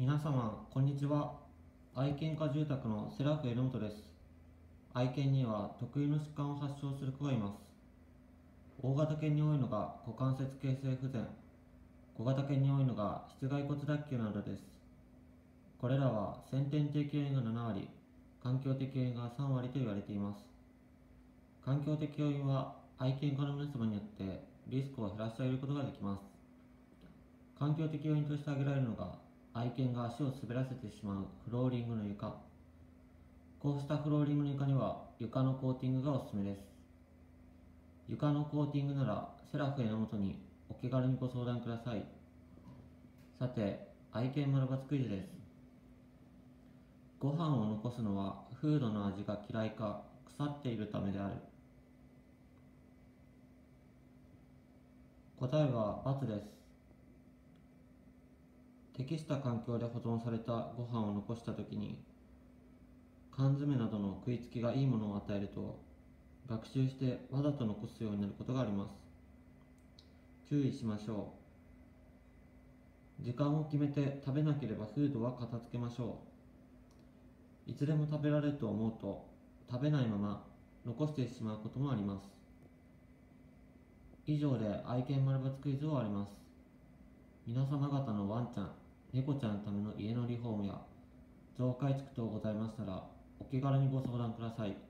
皆様こんにちは。愛犬家住宅のセラフ榎本です。愛犬には特有の疾患を発症する子がいます。大型犬に多いのが股関節形成不全。小型犬に多いのが室外骨脱臼などです。これらは先天的要因が7割環境的要因が3割と言われています。環境的要因は愛犬家の皆様によってリスクを減らしてあげることができます。環境的要因として挙げられるのが愛犬が足を滑らせてしまうフローリングの床。こうしたフローリングの床には床のコーティングがおすすめです。床のコーティングならセラフ榎本にお気軽にご相談ください。さて愛犬丸抜クイズです。ご飯を残すのはフードの味が嫌いか腐っているためである。答えは×です。適した環境で保存されたご飯を残した時に缶詰などの食いつきがいいものを与えると学習してわざと残すようになることがあります。注意しましょう。時間を決めて食べなければフードは片付けましょう。いつでも食べられると思うと食べないまま残してしまうこともあります。以上で愛犬丸抜クイズを終わります。皆様方のワンちゃん猫ちゃんのための家のリフォームや増改築等ございましたらお気軽にご相談ください。